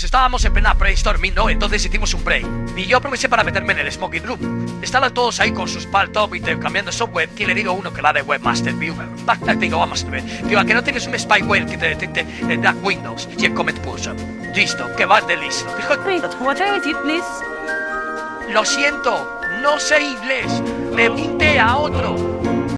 pues estábamos en plena brainstorming, ¿no? Entonces hicimos un break. Y yo aproveché para meterme en el smoking room. Estaban todos ahí con sus paltop y cambiando software. Y le digo uno que la de Webmaster Viewer. Te digo, vamos a ver. Digo, ¿a que no tienes un spyware que te detecte en Dark Windows y en Comet Push? Listo, que va de listo. Dijo, lo siento, no sé inglés. Le minté a otro.